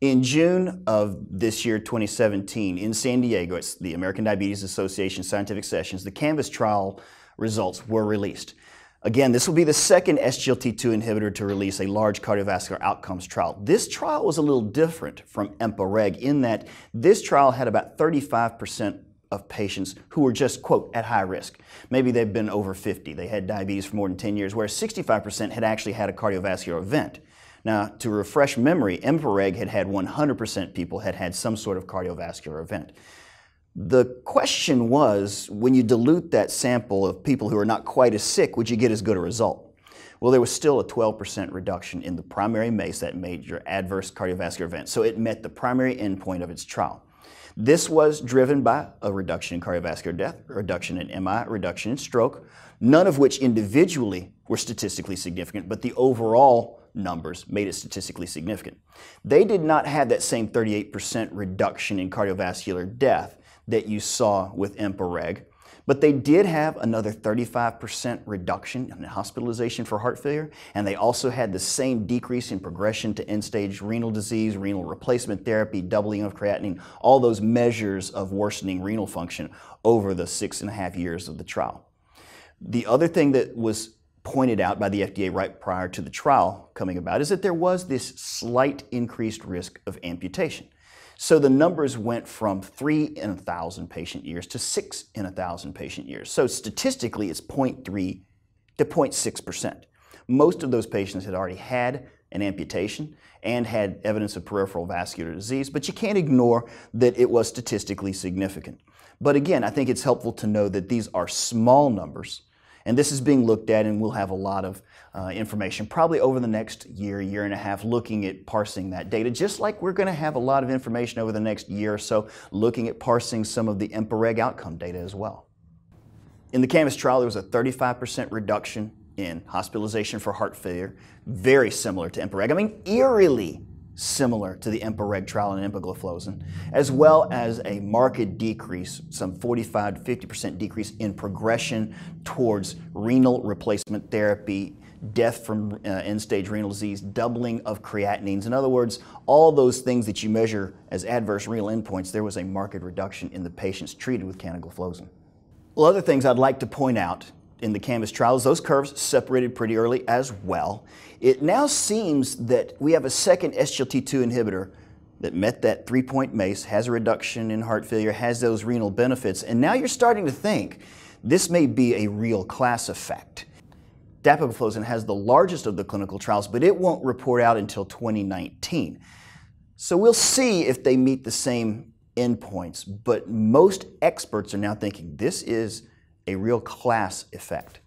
In June of this year, 2017, in San Diego, it's the American Diabetes Association Scientific Sessions, the CANVAS trial results were released. Again, this will be the second SGLT2 inhibitor to release a large cardiovascular outcomes trial. This trial was a little different from EMPA-REG in that this trial had about 35% of patients who were just, quote, at high risk. Maybe they've been over 50, they had diabetes for more than 10 years, whereas 65% had actually had a cardiovascular event. Now, to refresh memory, EMPA-REG had had 100% people had had some sort of cardiovascular event. The question was, when you dilute that sample of people who are not quite as sick, would you get as good a result? Well, there was still a 12% reduction in the primary MACE, that major adverse cardiovascular event. So it met the primary endpoint of its trial. This was driven by a reduction in cardiovascular death, reduction in MI, reduction in stroke, none of which individually were statistically significant, but the overall numbers made it statistically significant. They did not have that same 38% reduction in cardiovascular death that you saw with EMPA-REG, but they did have another 35% reduction in hospitalization for heart failure, and they also had the same decrease in progression to end-stage renal disease, renal replacement therapy, doubling of creatinine, all those measures of worsening renal function over the six and a half years of the trial. The other thing that was pointed out by the FDA right prior to the trial coming about is that there was this slight increased risk of amputation. So the numbers went from 3 in a 1,000 patient years to 6 in a 1,000 patient years. So statistically, it's 0.3 to 0.6%. Most of those patients had already had an amputation and had evidence of peripheral vascular disease, but you can't ignore that it was statistically significant. But again, I think it's helpful to know that these are small numbers and this is being looked at, and we'll have a lot of uh, information probably over the next year, year and a half, looking at parsing that data, just like we're going to have a lot of information over the next year or so, looking at parsing some of the EMPA-REG outcome data as well. In the CANVAS trial, there was a 35% reduction in hospitalization for heart failure, very similar to EMPA-REG. I mean, eerily similar to the EMPA-REG trial and empagliflozin, as well as a marked decrease, some 45 to 50% decrease in progression towards renal replacement therapy, death from uh, end-stage renal disease, doubling of creatinines. In other words, all those things that you measure as adverse renal endpoints, there was a marked reduction in the patients treated with canagliflozin. Well, other things I'd like to point out in the CANVAS trials, those curves separated pretty early as well. It now seems that we have a second SGLT2 inhibitor that met that three-point MACE, has a reduction in heart failure, has those renal benefits, and now you're starting to think this may be a real class effect. Dapagliflozin has the largest of the clinical trials, but it won't report out until 2019. So we'll see if they meet the same endpoints, but most experts are now thinking this is a real class effect.